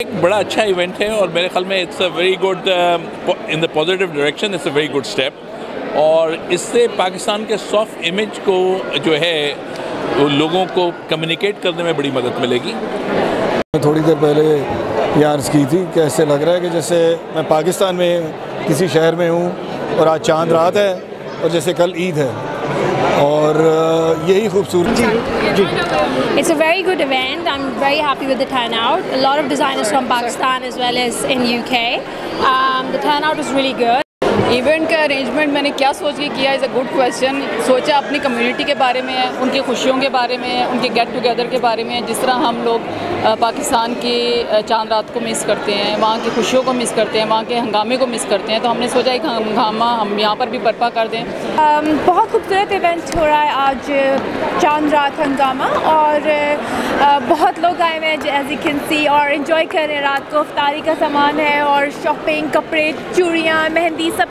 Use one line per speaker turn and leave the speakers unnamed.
ایک بڑا اچھا ایونٹ ہے اور میرے خیال میں it's a very good in the positive direction it's a very good step اور اس سے پاکستان کے سافٹ امیج کو جو ہے وہ لوگوں کو کمیونیکیٹ کرنے میں بڑی مدد ملے گی۔
میں تھوڑی دیر پہلے یہ عرض کی تھی کہ ایسے لگ رہا ہے کہ جیسے میں پاکستان میں کسی شہر میں ہوں اور آج چاند رات ہے اور جیسے کل عید ہے اور
It's a very good event. I'm very happy with the turnout. A lot of designers from Pakistan as well as in UK. Um, the turnout was really good.
Event کا ارینجمنٹ میں نے کیا سوچ کے کیا از اے گڈ کویشچن سوچا اپنی community کے بارے میں، ان کی خوشیوں کے بارے میں، ان کے گیٹ ٹوگیدر کے بارے میں، جس طرح ہم لوگ پاکستان کی چاند رات کو مس کرتے ہیں، وہاں کی خوشیوں کو مس کرتے ہیں، وہاں کے ہنگامے کو مس کرتے ہیں، تو ہم نے سوچا ایک ہنگامہ ہم یہاں پر بھی برپا کر دیں۔
بہت خوبصورت ایونٹ ہو رہا ہے آج، چاند رات ہنگامہ، اور بہت لوگ آئے ہوئے ہیں ایز یو کین سی اور انجوائے کر رہے ہیں رات کو، افطاری کا سامان ہے اور شاپنگ کپڑے، چوڑیاں، مہندی، سب